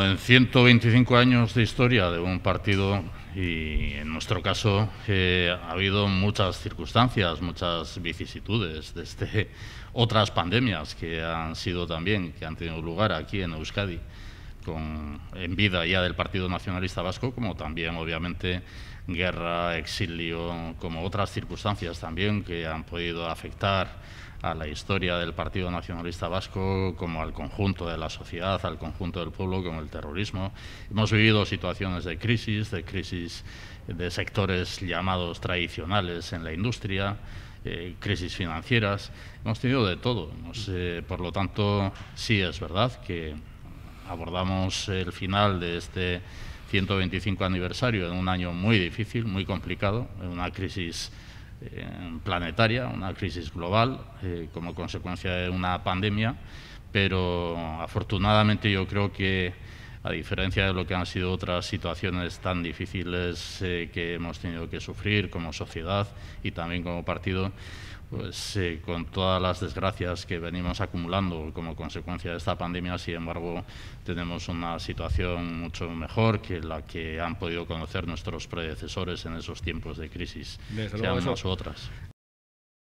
En 125 años de historia de un partido y en nuestro caso eh, ha habido muchas circunstancias, muchas vicisitudes, desde otras pandemias que han sido también, que han tenido lugar aquí en Euskadi, con, en vida ya del Partido Nacionalista Vasco, como también obviamente guerra, exilio, como otras circunstancias también que han podido afectar a la historia del Partido Nacionalista Vasco, como al conjunto de la sociedad, al conjunto del pueblo, como el terrorismo. Hemos vivido situaciones de crisis, de crisis de sectores llamados tradicionales en la industria, eh, crisis financieras. Hemos tenido de todo. por lo tanto, sí es verdad que abordamos el final de este 125 aniversario en un año muy difícil, muy complicado, en una crisis eh, planetaria, una crisis global eh, como consecuencia de una pandemia, pero afortunadamente yo creo que a diferencia de lo que han sido otras situaciones tan difíciles eh, que hemos tenido que sufrir como sociedad y también como partido, pues eh, con todas las desgracias que venimos acumulando como consecuencia de esta pandemia, sin embargo, tenemos una situación mucho mejor que la que han podido conocer nuestros predecesores en esos tiempos de crisis, sean unas u otras.